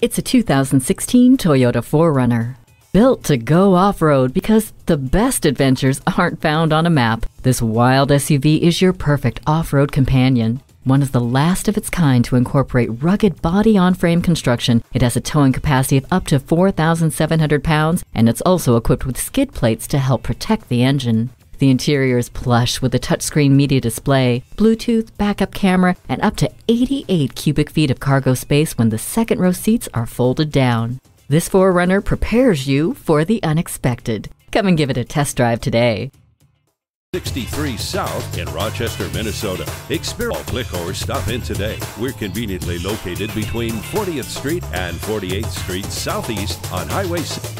It's a 2016 Toyota 4Runner. Built to go off road because the best adventures aren't found on a map. This wild SUV is your perfect off road companion. One of the last of its kind to incorporate rugged body on frame construction. It has a towing capacity of up to 4,700 pounds, and it's also equipped with skid plates to help protect the engine. The interior is plush with a touchscreen media display, Bluetooth, backup camera, and up to 88 cubic feet of cargo space when the second row seats are folded down. This 4Runner prepares you for the unexpected. Come and give it a test drive today. 63 South in Rochester, Minnesota. Experience, click or stop in today. We're conveniently located between 40th Street and 48th Street Southeast on Highway 6.